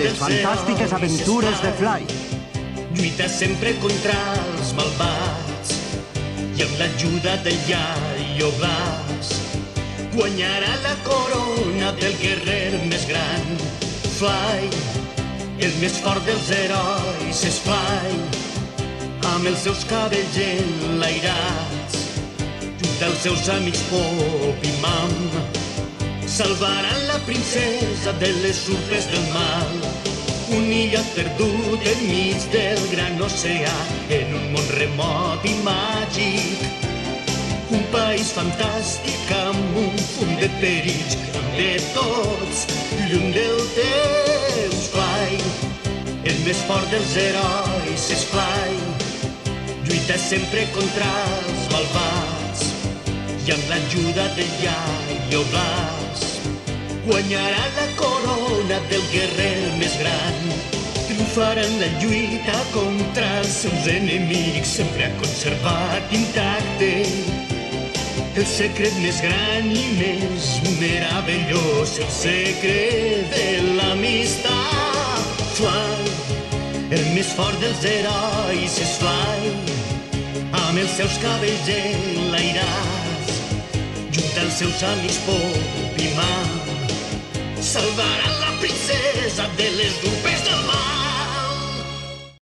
Les fantàstiques aventures de Fly. Lluita sempre contra els malvats i amb l'ajuda del Iaio Blas guanyarà la corona del guerrer més gran. Fly, el més fort dels herois és Fly, amb els seus cabells enlairats, junt als seus amics Pop i Mam, salvaran la princesa de les urpes del mal. Un illat perdut enmig del gran oceà, en un món remot i màgic. Un país fantàstic amb un fum de perills, de tots, lluny del temps, Fly. El més fort dels herois és Fly. Lluita sempre contra els malvats i amb l'ajuda del Iaio Blas guanyarà la corona del guerrer més gran. Triomfarà en la lluita contra els seus enemics, sempre ha conservat intacte el secret més gran i més meravellós, el secret de l'amistat. Fly, el més fort dels herois és Fly, amb els seus cabells enlairats, junt als seus amics Pop i Mam, salvaran la princesa de les urpes del mar.